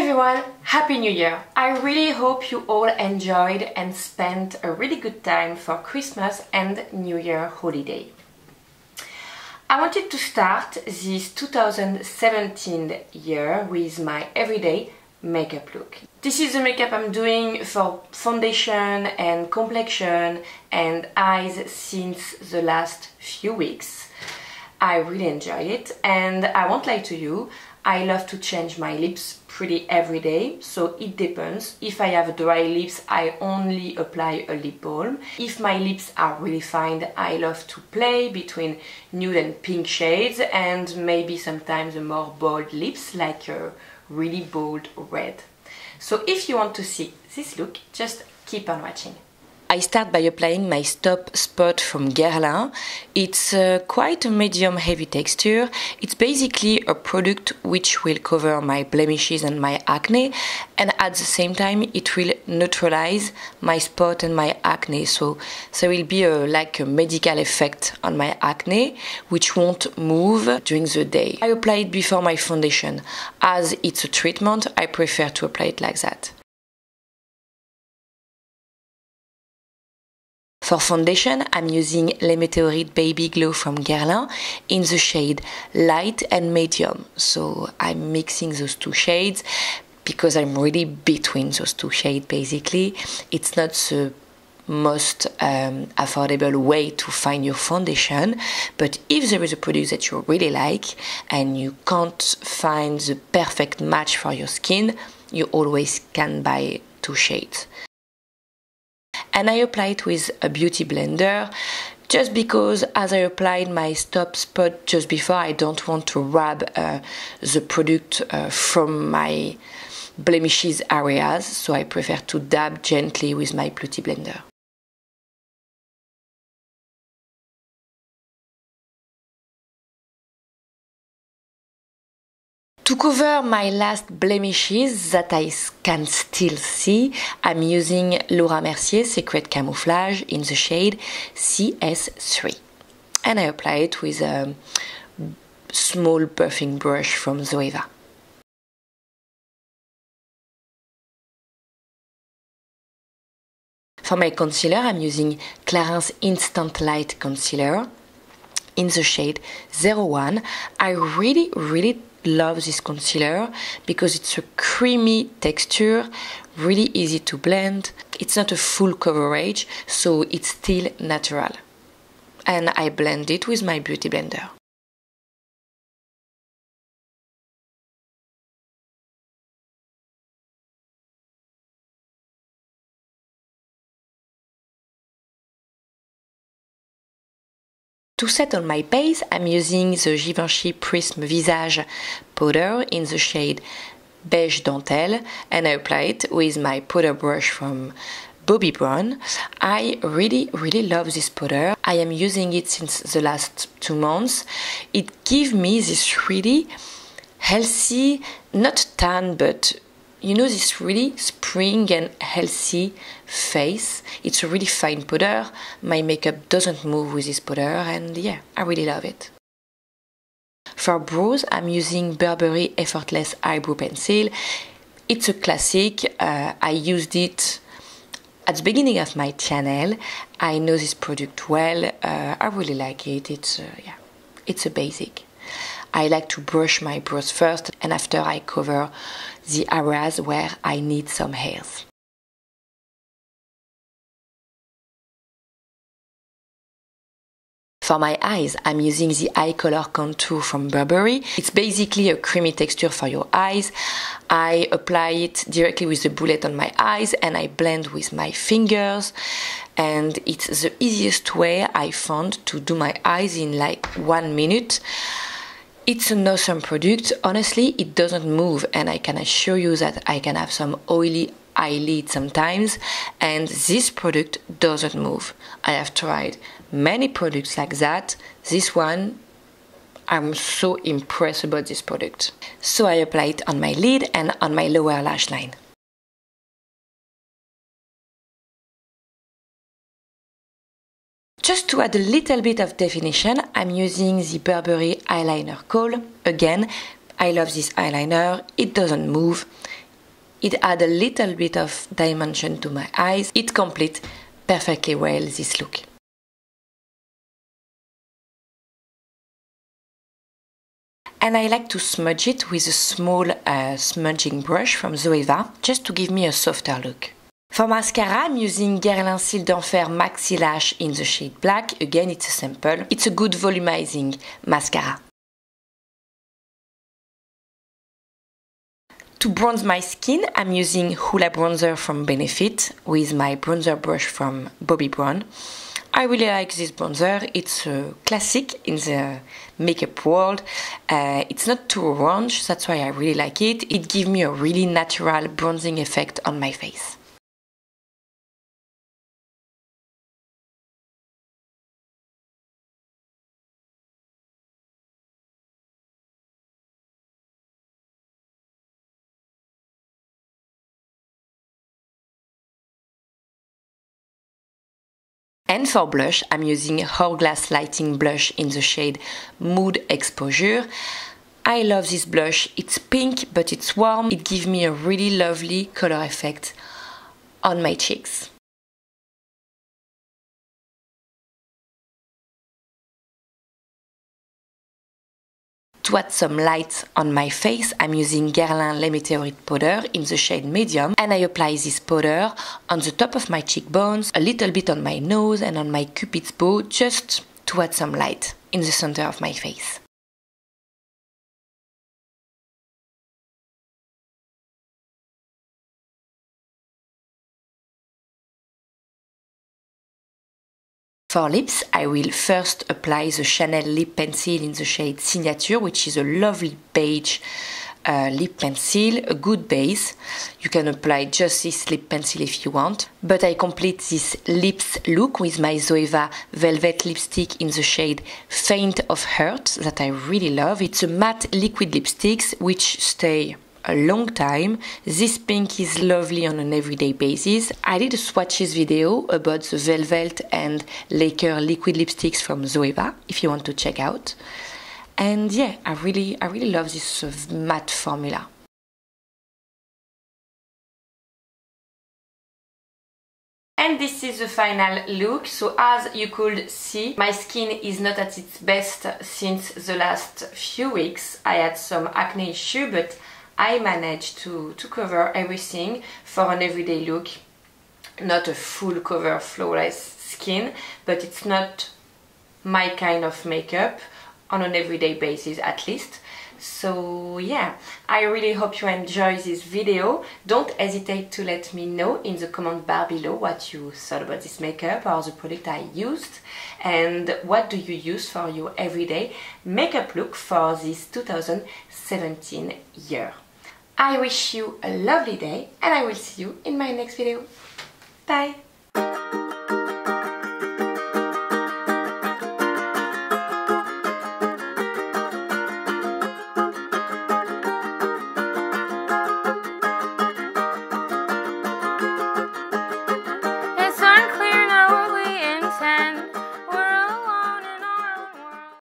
Everyone, Happy New Year! I really hope you all enjoyed and spent a really good time for Christmas and New Year holiday. I wanted to start this 2017 year with my everyday makeup look. This is the makeup I'm doing for foundation and complexion and eyes since the last few weeks. I really enjoy it and I won't lie to you, I love to change my lips pretty every day so it depends. If I have dry lips I only apply a lip balm. If my lips are really fine I love to play between nude and pink shades and maybe sometimes a more bold lips like a really bold red. So if you want to see this look just keep on watching I start by applying my Stop Spot from Guerlain. It's uh, quite a medium heavy texture. It's basically a product which will cover my blemishes and my acne and at the same time it will neutralize my spot and my acne. So there will be a, like a medical effect on my acne which won't move during the day. I apply it before my foundation. As it's a treatment, I prefer to apply it like that. For foundation, I'm using Les Météorites Baby Glow from Guerlain in the shade light and medium. So I'm mixing those two shades because I'm really between those two shades basically. It's not the most um, affordable way to find your foundation but if there is a product that you really like and you can't find the perfect match for your skin you always can buy two shades and I apply it with a beauty blender just because as I applied my stop spot just before I don't want to rub uh, the product uh, from my blemishes areas so I prefer to dab gently with my beauty blender. To cover my last blemishes that I can still see, I'm using Laura Mercier Secret Camouflage in the shade CS3. And I apply it with a small buffing brush from Zoeva. For my concealer, I'm using Clarins Instant Light Concealer in the shade 01. I really, really love this concealer because it's a creamy texture, really easy to blend. It's not a full coverage, so it's still natural. And I blend it with my beauty blender. To set on my base, I'm using the Givenchy Prisme Visage powder in the shade Beige Dentelle and I apply it with my powder brush from Bobbi Brown. I really, really love this powder. I am using it since the last two months. It gives me this really healthy, not tan, but you know this really spring and healthy face? It's a really fine powder. My makeup doesn't move with this powder and yeah i really love it. For brows i'm using burberry effortless eyebrow pencil. It's a classic. Uh, i used it at the beginning of my channel. I know this product well. Uh, i really like it. It's uh, yeah it's a basic I like to brush my brows first and after I cover the areas where I need some hairs. For my eyes, I'm using the Eye Color Contour from Burberry. It's basically a creamy texture for your eyes. I apply it directly with the bullet on my eyes and I blend with my fingers. And it's the easiest way I found to do my eyes in like one minute. It's an awesome product. Honestly, it doesn't move, and I can assure you that I can have some oily eyelid sometimes, and this product doesn't move. I have tried many products like that. This one, I'm so impressed about this product. So I apply it on my lid and on my lower lash line. Just to add a little bit of definition, I'm using the Burberry Eyeliner Kohl. Again, I love this eyeliner, it doesn't move, It add a little bit of dimension to my eyes. It complete perfectly well this look. and I like to smudge it with a small uh, smudging brush from Zoeva just to give me a softer look. For mascara, I'm using Guerlain d'Enfer Maxi Lash in the shade black. Again, it's a sample. It's a good volumizing mascara. To bronze my skin, I'm using Hoola Bronzer from Benefit with my bronzer brush from Bobbi Brown. I really like this bronzer. It's a classic in the makeup world. Uh, it's not too orange, that's why I really like it. It gives me a really natural bronzing effect on my face. And for blush, I'm using Hourglass Lighting Blush in the shade Mood Exposure. I love this blush. It's pink, but it's warm. It gives me a really lovely color effect on my cheeks. To add some light on my face, I'm using Guerlain Les Meteorites powder in the shade medium and I apply this powder on the top of my cheekbones, a little bit on my nose and on my cupid's bow just to add some light in the center of my face. For lips, I will first apply the Chanel lip pencil in the shade Signature, which is a lovely beige uh, lip pencil, a good base. You can apply just this lip pencil if you want. But I complete this lips look with my Zoeva Velvet lipstick in the shade Faint of Heart that I really love. It's a matte liquid lipsticks which stay a long time. This pink is lovely on an everyday basis. I did a swatches video about the Velvet and Lacquer liquid lipsticks from Zoeva if you want to check out. And yeah, I really, I really love this uh, matte formula. And this is the final look. So as you could see, my skin is not at its best since the last few weeks. I had some acne issue, but I managed to, to cover everything for an everyday look. Not a full cover flawless skin, but it's not my kind of makeup on an everyday basis at least. So yeah, I really hope you enjoy this video. Don't hesitate to let me know in the comment bar below what you thought about this makeup or the product I used and what do you use for your everyday makeup look for this 2017 year. I wish you a lovely day and I will see you in my next video. Bye!